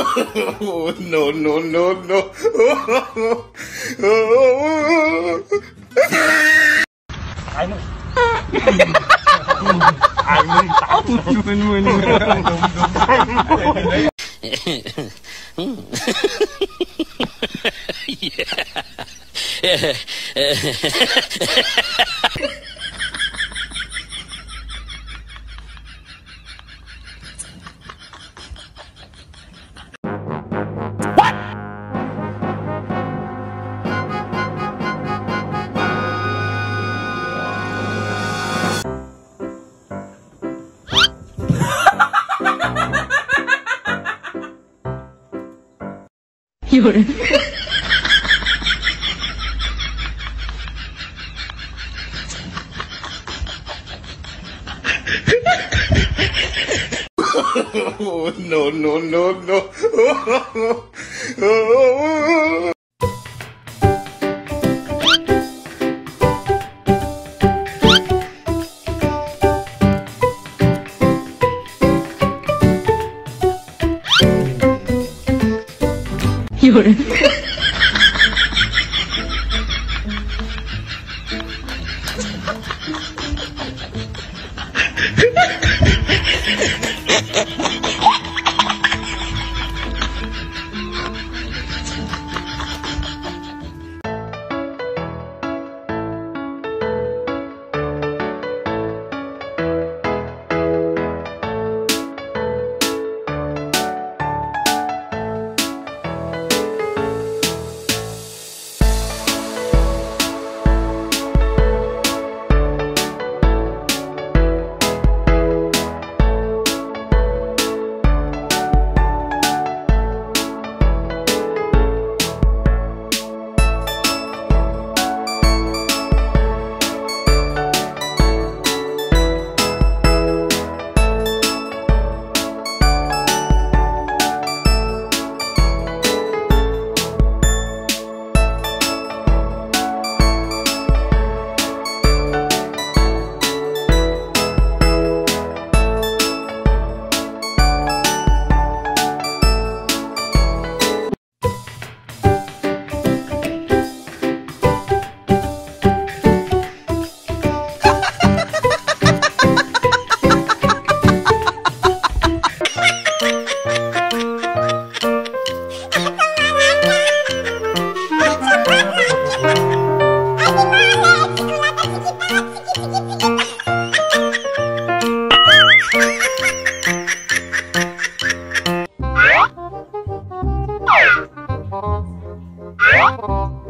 no, no, no, no. I know. I'm human money. yeah. 有人，Oh, no, no, no, no. 有人，Oh.